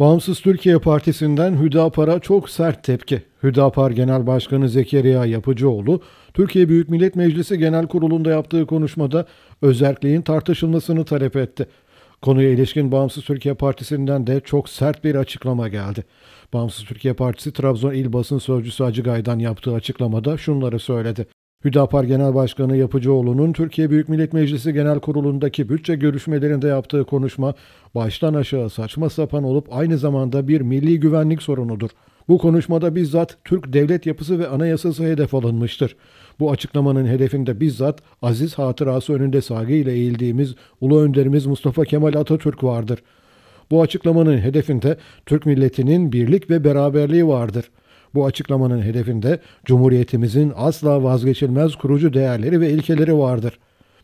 Bağımsız Türkiye Partisi'nden Hüdapar'a çok sert tepki. Hüdapar Genel Başkanı Zekeriya Yapıcıoğlu, Türkiye Büyük Millet Meclisi Genel Kurulu'nda yaptığı konuşmada özelliğin tartışılmasını talep etti. Konuya ilişkin Bağımsız Türkiye Partisi'nden de çok sert bir açıklama geldi. Bağımsız Türkiye Partisi Trabzon İl Basın Sözcüsü Acıgay'dan yaptığı açıklamada şunları söyledi. Hüdapar Genel Başkanı Yapıcıoğlu'nun Türkiye Büyük Millet Meclisi Genel Kurulu'ndaki bütçe görüşmelerinde yaptığı konuşma baştan aşağı saçma sapan olup aynı zamanda bir milli güvenlik sorunudur. Bu konuşmada bizzat Türk devlet yapısı ve anayasası hedef alınmıştır. Bu açıklamanın hedefinde bizzat aziz hatırası önünde saygıyla eğildiğimiz Ulu Önderimiz Mustafa Kemal Atatürk vardır. Bu açıklamanın hedefinde Türk milletinin birlik ve beraberliği vardır.'' Bu açıklamanın hedefinde Cumhuriyetimizin asla vazgeçilmez kurucu değerleri ve ilkeleri vardır.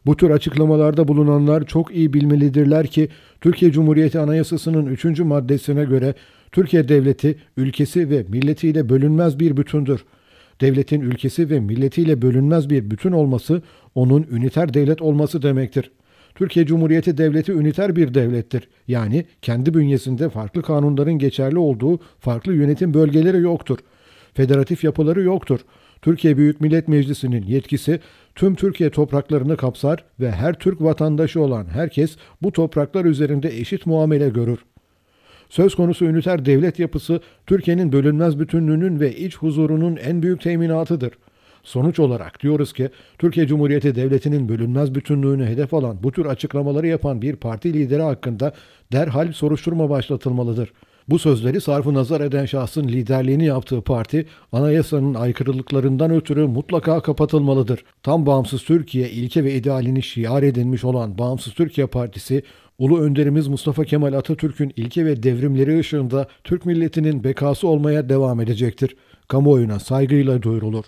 Bu tür açıklamalarda bulunanlar çok iyi bilmelidirler ki Türkiye Cumhuriyeti Anayasası'nın 3. maddesine göre Türkiye Devleti ülkesi ve milletiyle bölünmez bir bütündür. Devletin ülkesi ve milletiyle bölünmez bir bütün olması onun üniter devlet olması demektir. Türkiye Cumhuriyeti Devleti üniter bir devlettir. Yani kendi bünyesinde farklı kanunların geçerli olduğu farklı yönetim bölgeleri yoktur federatif yapıları yoktur. Türkiye Büyük Millet Meclisi'nin yetkisi tüm Türkiye topraklarını kapsar ve her Türk vatandaşı olan herkes bu topraklar üzerinde eşit muamele görür. Söz konusu üniter devlet yapısı Türkiye'nin bölünmez bütünlüğünün ve iç huzurunun en büyük teminatıdır. Sonuç olarak diyoruz ki Türkiye Cumhuriyeti Devleti'nin bölünmez bütünlüğünü hedef alan bu tür açıklamaları yapan bir parti lideri hakkında derhal soruşturma başlatılmalıdır. Bu sözleri sarfı nazar eden şahsın liderliğini yaptığı parti anayasanın aykırılıklarından ötürü mutlaka kapatılmalıdır. Tam bağımsız Türkiye ilke ve idealini şiar edinmiş olan Bağımsız Türkiye Partisi Ulu önderimiz Mustafa Kemal Atatürk'ün ilke ve devrimleri ışığında Türk milletinin bekası olmaya devam edecektir. Kamuoyuna saygıyla duyurulur.